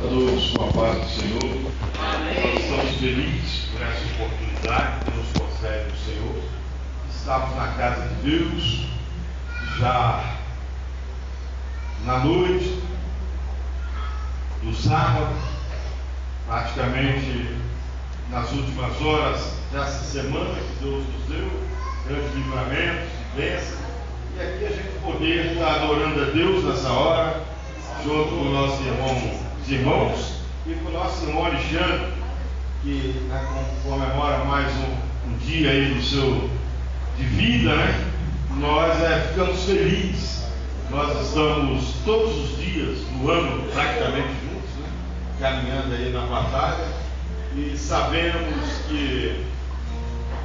todos com a paz do Senhor. Amém. Estamos felizes por essa oportunidade que nos concede o Senhor. Estamos na casa de Deus, já na noite do sábado, praticamente nas últimas horas dessa semana que Deus nos deu, grandes livramentos e bênçãos. E aqui a gente poder estar adorando a Deus nessa hora, junto com o nosso irmão irmãos e com o nosso irmão Alexandre, que né, comemora mais um, um, dia aí do seu de vida, né? Nós é, ficamos felizes. Nós estamos todos os dias do ano praticamente juntos, né? caminhando aí na batalha e sabemos que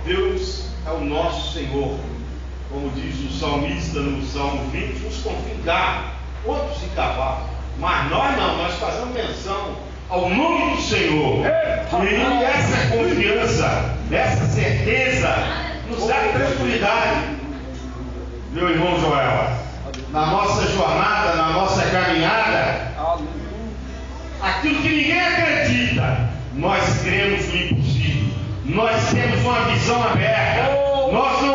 Deus é o nosso Senhor. Como diz o salmista no Salmo 20, uns confiem em carro, outros em cavalo mas nós não, nós fazemos menção ao nome do Senhor. E essa confiança, essa certeza, nos dá tranquilidade, meu irmão Joel. Na nossa jornada, na nossa caminhada, aquilo que ninguém acredita, nós cremos no impossível. Nós temos uma visão aberta. Nós não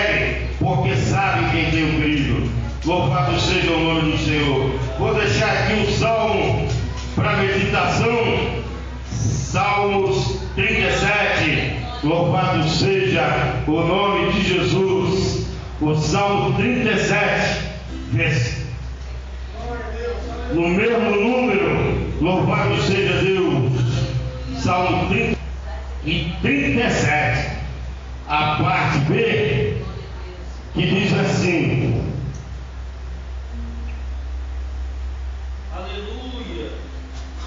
Louvado seja o nome do Senhor. Vou deixar aqui um salmo para meditação. Salmos 37. Louvado seja o nome de Jesus. O Salmo 37. No mesmo número, louvado seja Deus. Salmo e 37. A parte B, que diz assim.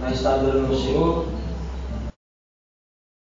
a está adorando o Senhor.